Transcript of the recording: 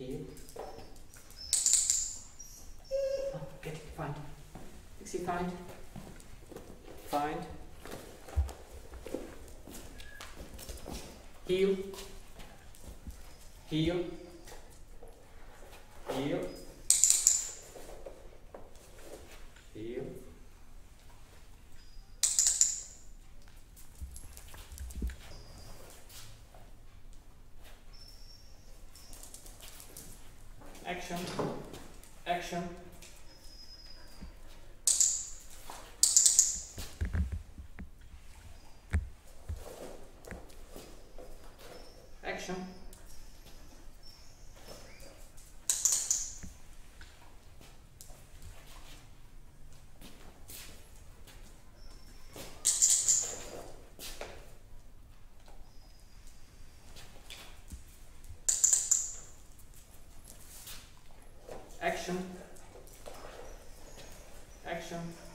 here. Oh, get it, find. Dixie, find. Find. Heel. Heel. Heel. Action. Action. Action. Action. Action.